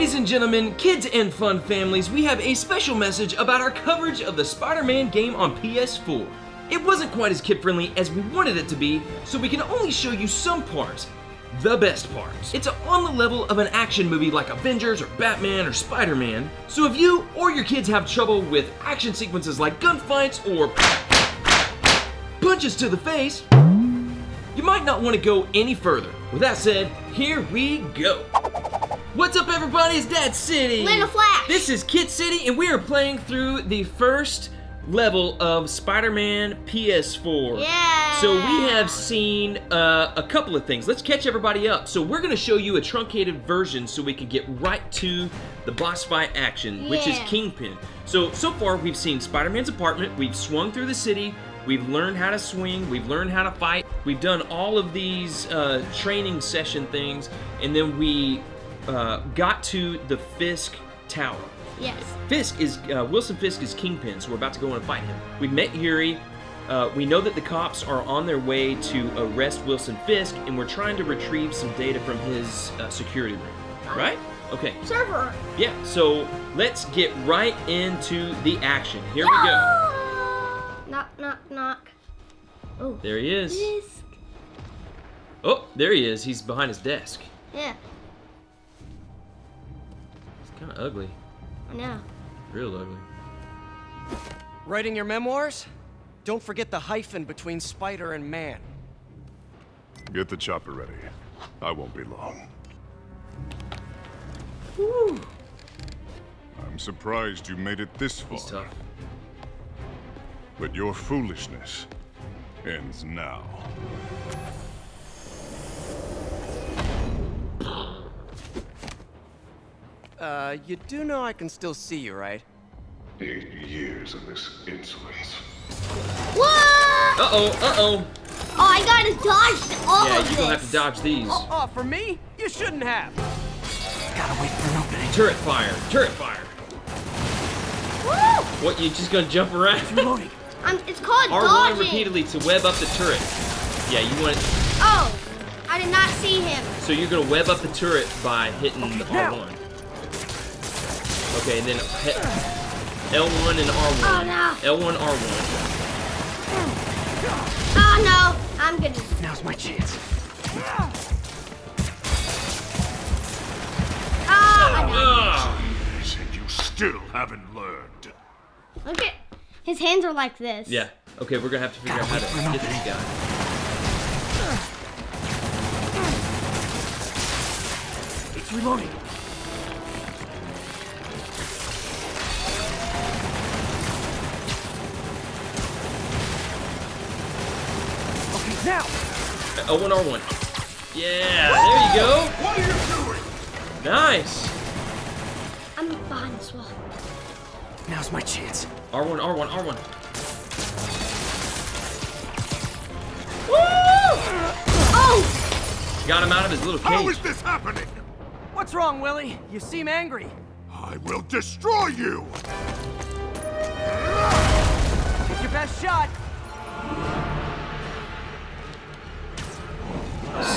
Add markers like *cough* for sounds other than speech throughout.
Ladies and gentlemen, kids and fun families, we have a special message about our coverage of the Spider-Man game on PS4. It wasn't quite as kid-friendly as we wanted it to be, so we can only show you some parts. The best parts. It's on the level of an action movie like Avengers or Batman or Spider-Man. So if you or your kids have trouble with action sequences like gunfights or punches to the face, you might not want to go any further. With that said, here we go. What's up everybody, it's Dad City. Little Flash. This is Kid City and we are playing through the first level of Spider-Man PS4. Yeah. So we have seen uh, a couple of things. Let's catch everybody up. So we're gonna show you a truncated version so we can get right to the boss fight action, which is Kingpin. So, so far we've seen Spider-Man's apartment, we've swung through the city, we've learned how to swing, we've learned how to fight, we've done all of these uh, training session things, and then we uh, got to the Fisk Tower. Yes. Fisk is uh, Wilson Fisk is Kingpin, so we're about to go in and fight him. We've met Yuri. Uh, we know that the cops are on their way to arrest Wilson Fisk, and we're trying to retrieve some data from his uh, security room. Right? Okay. Server. Yeah. So let's get right into the action. Here we go. Knock, knock, knock. Oh. There he is. Fisk. Oh, there he is. He's behind his desk. Yeah, kind of ugly. I know. Real ugly. Writing your memoirs? Don't forget the hyphen between spider and man. Get the chopper ready. I won't be long. I'm surprised you made it this far. He's tough. But your foolishness ends now. Uh, you do know I can still see you, right? Eight years of this insolence. What? Uh-oh, uh-oh. Oh, I gotta dodge all Yeah, of you're this. gonna have to dodge these. Oh, for me? You shouldn't have. Gotta wait for an opening. Turret fire, turret fire. Woo! What, you just gonna jump around? Reloading. I'm, it's called R1 dodging. repeatedly to web up the turret. Yeah, you want Oh, I did not see him. so you're gonna web up the turret by hitting the now. R1. Okay, and then L1 and R1. Oh, no. L1, R1. Oh no, I'm gonna. Now's my chance. Oh, I ah. know. And you still haven't learned. Look at his hands are like this. Yeah. Okay, we're gonna have to figure out how to get this guy. It's reloading. Okay, now. L1, R1. Yeah, there you go. What are you doing? Nice. I'm behind this wall. Now's my chance. R1, R1, R1. Oh, Got him out of his little cage. is this happening? What's wrong, Willie? You seem angry. I will destroy you! Take your best shot.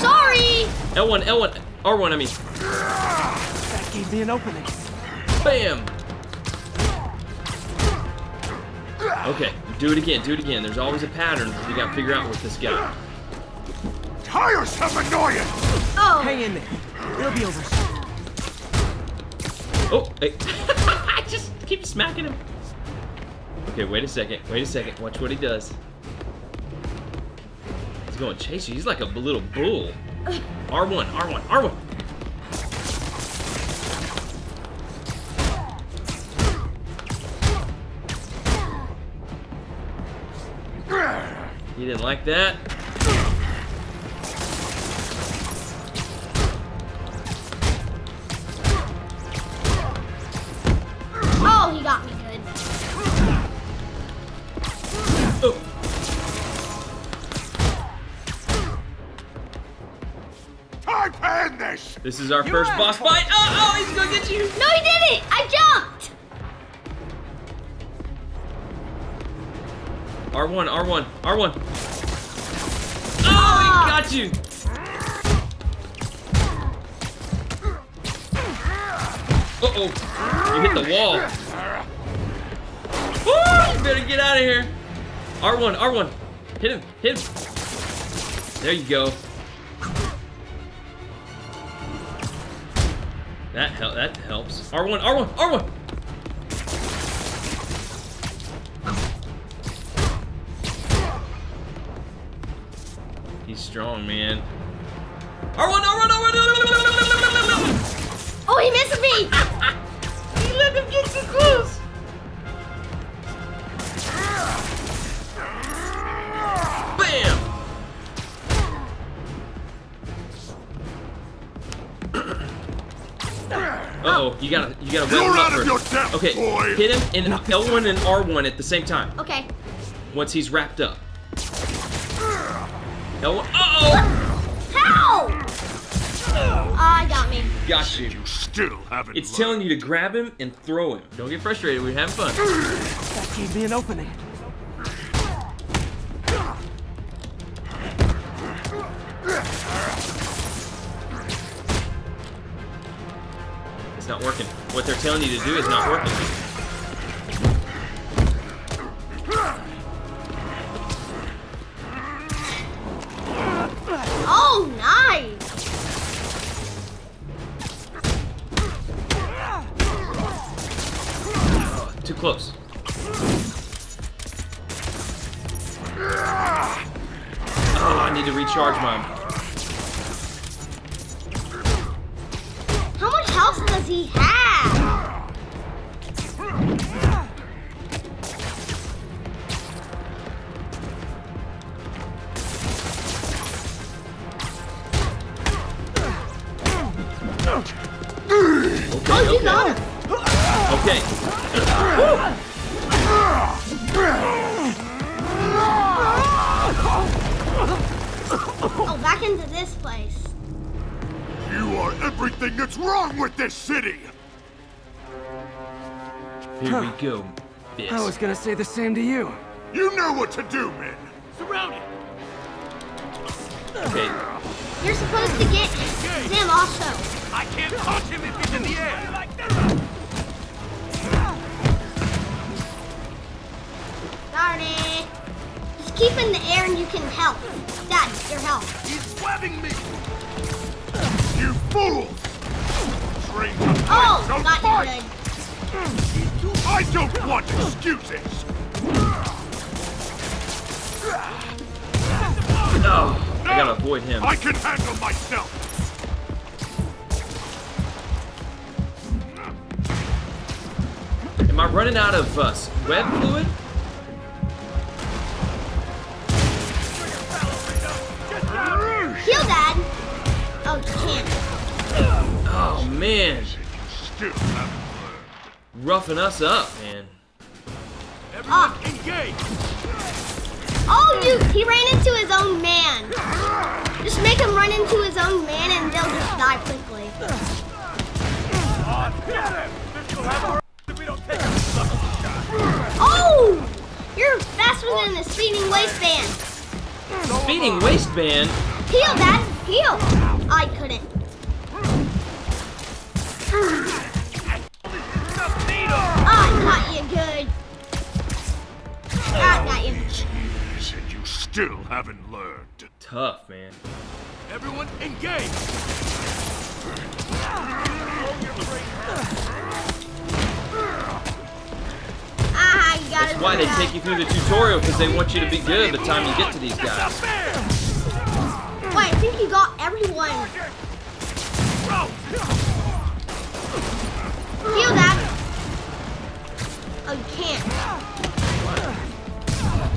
Sorry. L1, L1, R1, I mean. That gave me an opening. Bam! Okay, do it again, do it again. There's always a pattern we gotta figure out with this guy. Tiresome annoyance! Oh, Hang in there. It'll be over soon. Oh, hey. *laughs* I just keep smacking him. Okay, wait a second, wait a second. Watch what he does. Going to chase you. He's like a little bull. R1, R1, R1. He didn't like that. This! This is our You first boss fight. Oh, oh, he's gonna get you. No, he didn't. I jumped. R1, R1, R1. Oh, he ah. got you. Uh-oh. You hit the wall. Woo! You better get out of here. R1, R1. Hit him, hit him. There you go. That hel that helps. R1, R1, R1. He's strong, man. R1, R1, R1. Oh, he missed me! He let him get too close. You gotta you gotta You're wet him up out of your depth, Okay, boy. hit him in L1 and R1 at the same time. Okay. Once he's wrapped up. L1. Uh-oh! How? Ah, got me. Got you. You still haven't It's learned. telling you to grab him and throw him. Don't get frustrated. We're having fun. That gave me an opening. Working. What they're telling you to do is not working. Oh, back into this place. You are everything that's wrong with this city. Here we go. This. I was gonna say the same to you. You know what to do, men. Surround it. Okay. You're supposed to get him also. I can't touch him if he's in the air. Just keep in the air and you can help. Dad, your help. He's webbing me. You fool! Trained Oh, don't got fight. you good. I don't want excuses. Oh, I gotta avoid him. I can handle myself. Am I running out of uh, web fluid? Man, Still haven't learned. roughing us up, man. Ah. Engage. Oh, you. He ran into his own man. Just make him run into his own man and they'll just die quickly. Oh! You're faster than the speeding waistband. Speeding waistband. Heal, Dad. Heal. I couldn't. Good. I got you. Jeez, and you still haven't learned. Tough, man. Everyone engage. Ah, you gotta That's why they that. take you through the tutorial because they want you to be good the time you get to these guys. Wait, I think you got everyone. Heal that. You can't.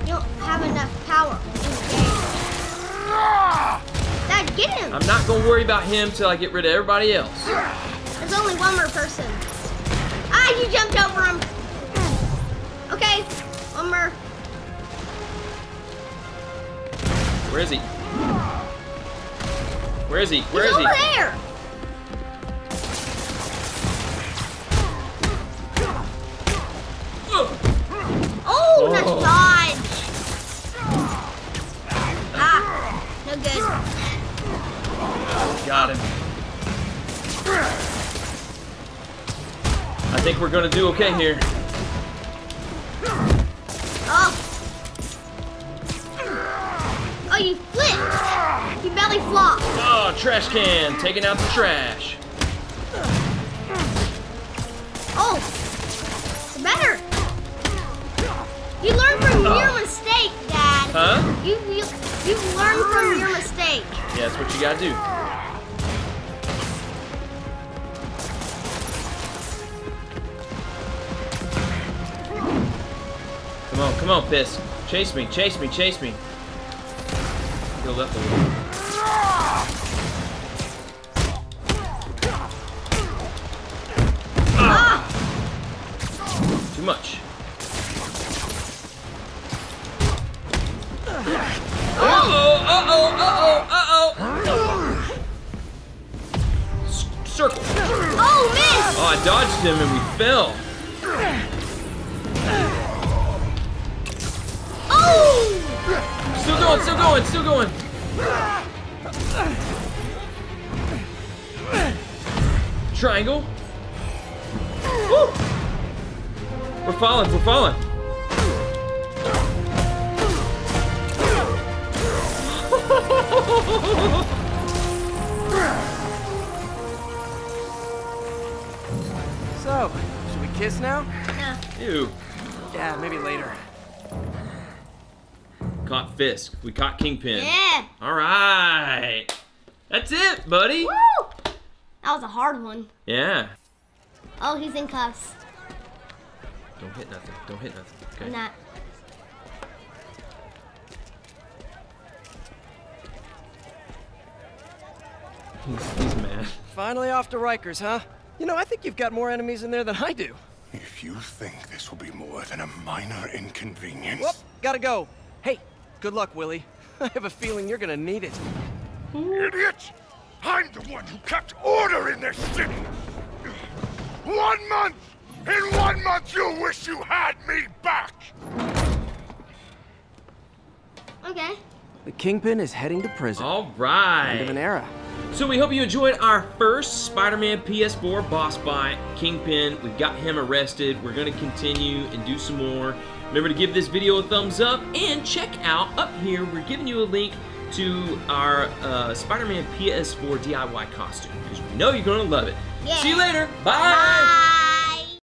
You don't have enough power in game. Dad, get him. I'm not gonna worry about him till I get rid of everybody else. There's only one more person. Ah, you jumped over him. Okay, one more. Where is he? Where is he? Where He's is he? over there. Oh, nice Oh. dodge. Ah, no good. Got him. I think we're gonna do okay here. Oh. Oh, you flipped. You belly flopped. Oh, trash can, taking out the trash. Oh. Huh? You you you learn from your mistake. Yeah, that's what you gotta do. Come on, come on, Fisk. Chase me, chase me, chase me. Healed up a little. Ah! Too much. Circle. Oh, miss. Oh, I dodged him and we fell. Oh. Still going, still going, still going. Triangle. Woo. We're falling, we're falling. *laughs* So, should we kiss now? Yeah. Ew. Yeah, maybe later. Caught Fisk. We caught Kingpin. Yeah. All right. That's it, buddy. Woo. That was a hard one. Yeah. Oh, he's in cuffs. Don't hit nothing. Don't hit nothing. Okay. I'm not. He's, *laughs* he's mad. Finally off to Rikers, huh? You know, I think you've got more enemies in there than I do. If you think this will be more than a minor inconvenience... Whoop, gotta go. Hey, good luck, Willie. *laughs* I have a feeling you're gonna need it. Idiot! I'm the one who kept order in this city! One month! In one month you'll wish you had me back! Okay. The Kingpin is heading to prison. All right. End of an era. So we hope you enjoyed our first Spider-Man PS4 boss fight, Kingpin. We've got him arrested. We're going to continue and do some more. Remember to give this video a thumbs up and check out up here. We're giving you a link to our uh, Spider-Man PS4 DIY costume because we know you're going to love it. Yeah. See you later. Bye. Bye.